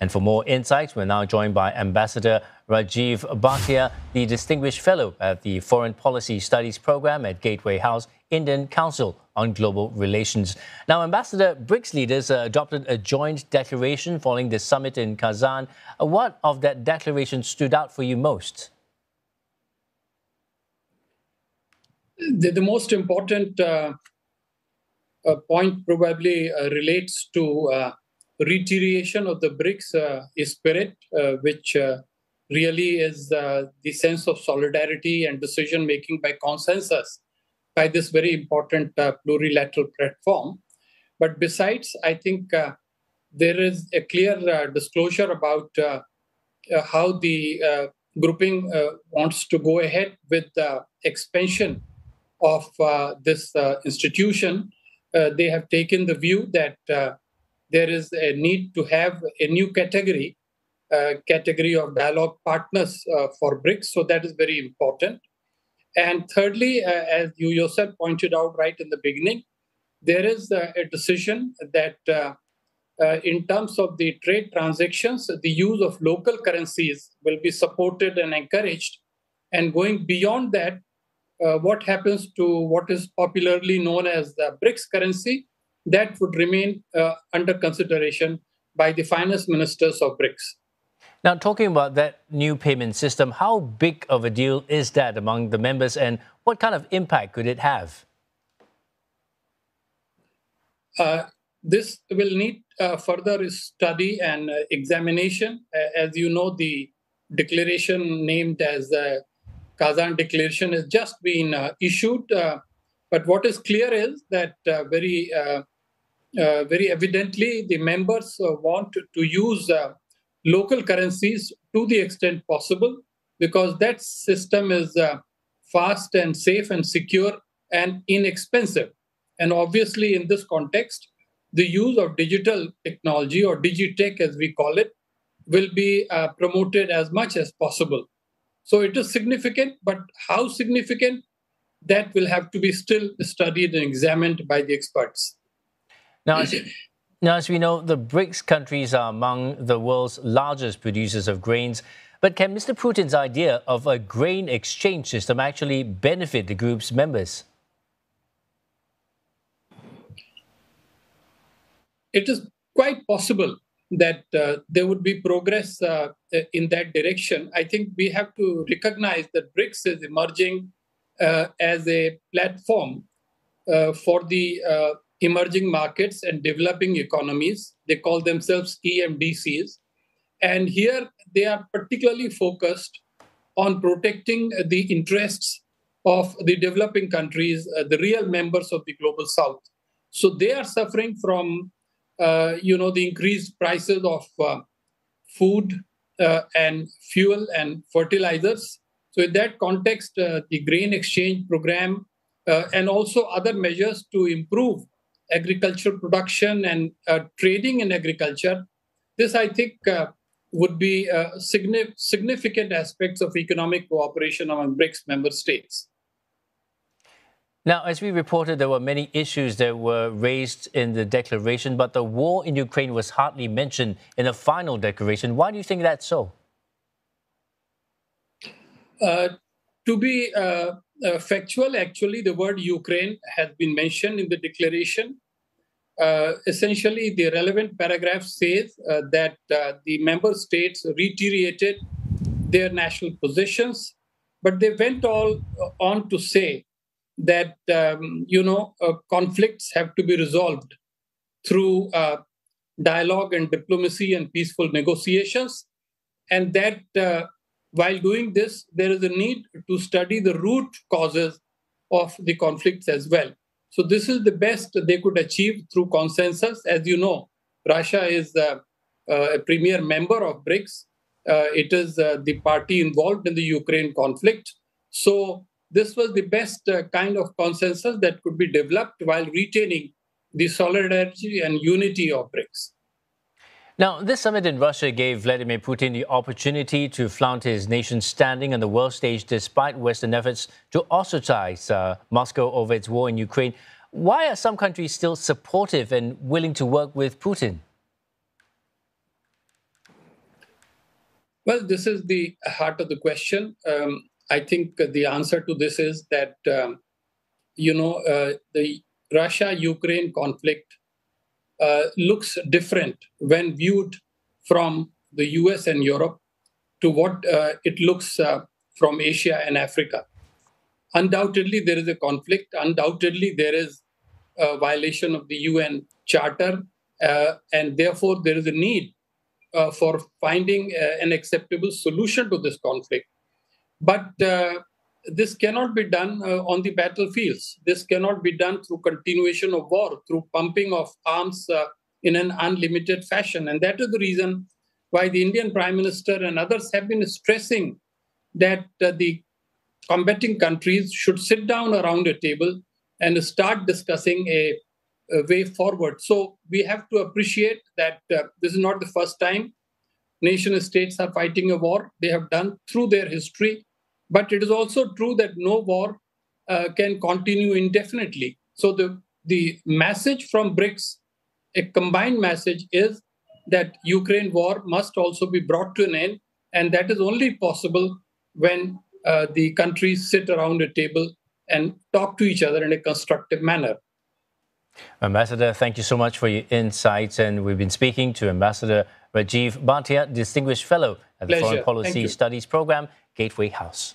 And for more insights, we're now joined by Ambassador Rajiv Bhatia, the Distinguished Fellow at the Foreign Policy Studies Program at Gateway House, Indian Council on Global Relations. Now, Ambassador, BRICS leaders uh, adopted a joint declaration following the summit in Kazan. Uh, what of that declaration stood out for you most? The, the most important uh, uh point probably uh, relates to uh, reiteration of the BRICS uh, spirit, uh, which uh, really is the sense of solidarity and decision making by consensus by this very important plurilateral platform. But besides, I think there is a clear disclosure about how the grouping wants to go ahead with the expansion of uh, this uh, institution, uh, they have taken the view that there is a need to have a new category, uh, category of dialogue partners uh, for BRICS. So that is very important. And thirdly, uh, as you yourself pointed out right in the beginning, there is uh, a decision that uh, uh, in terms of the trade transactions, the use of local currencies will be supported and encouraged. And going beyond that, what happens to what is popularly known as the BRICS currency that would remain uh, under consideration by the finance ministers of BRICS. Now, talking about that new payment system, how big of a deal is that among the members and what kind of impact could it have? Uh, this will need uh, further study and uh, examination. as you know, the declaration named as the Kazan Declaration has just been uh, issued. Uh, but what is clear is that very uh, very evidently, the members uh, want to use uh, local currencies to the extent possible because that system is fast and safe and secure and inexpensive. And obviously, in this context, the use of digital technology or digitech, as we call it, will be uh, promoted as much as possible. So it is significant, but how significant, that will have to be still studied and examined by the experts. Now, as, now, as we know, the BRICS countries are among the world's largest producers of grains. But can Mr. Putin's idea of a grain exchange system actually benefit the group's members? It is quite possible that uh, there would be progress uh, in that direction. I think we have to recognize that BRICS is emerging uh, as a platform uh, for the uh, emerging markets and developing economies. They call themselves EMDCs. And here they are particularly focused on protecting the interests of the developing countries, uh, the real members of the global south. So they are suffering from, uh, you know, the increased prices of uh, food uh, and fuel and fertilizers. So in that context, uh, the grain exchange program uh, and also other measures to improve agricultural production and uh, trading in agriculture, this I think uh, would be uh, significant aspects of economic cooperation among BRICS member states. Now, as we reported, there were many issues that were raised in the declaration, but the war in Ukraine was hardly mentioned in the final declaration. Why do you think that's so? Uh, to be uh, factual, actually, the word Ukraine has been mentioned in the declaration. Uh, essentially, the relevant paragraph says uh, that uh, the member states reiterated their national positions, but they went all uh, on to say that um, you know uh, conflicts have to be resolved through dialogue and diplomacy and peaceful negotiations, and that while doing this, there is a need to study the root causes of the conflicts as well. So, this is the best they could achieve through consensus. As you know, Russia is uh, uh, a premier member of BRICS. Uh, it is uh, the party involved in the Ukraine conflict. So, this was the best uh, kind of consensus that could be developed while retaining the solidarity and unity of BRICS. Now, this summit in Russia gave Vladimir Putin the opportunity to flaunt his nation's standing on the world stage despite Western efforts to ostracize uh, Moscow over its war in Ukraine. Why are some countries still supportive and willing to work with Putin? Well, this is the heart of the question. Um, I think the answer to this is that, um, you know, uh, the Russia Ukraine conflict looks different when viewed from the US and Europe to what uh, it looks uh, from Asia and Africa. Undoubtedly, there is a conflict. Undoubtedly, there is a violation of the UN Charter. Uh, and therefore, there is a need uh, for finding uh, an acceptable solution to this conflict. But uh, this cannot be done uh, on the battlefields. This cannot be done through continuation of war, through pumping of arms uh, in an unlimited fashion. And that is the reason why the Indian Prime Minister and others have been stressing that uh, the combating countries should sit down around a table and start discussing a way forward. So we have to appreciate that uh, this is not the first time nation states are fighting a war. They have done through their history. But it is also true that no war uh, can continue indefinitely. So the, the message from BRICS, a combined message, is that Ukraine war must also be brought to an end. And that is only possible when uh, the countries sit around a table and talk to each other in a constructive manner. Ambassador, thank you so much for your insights. And we've been speaking to Ambassador Rajiv Bhatia, Distinguished Fellow at the Pleasure. Foreign Policy Studies Program, Gateway House.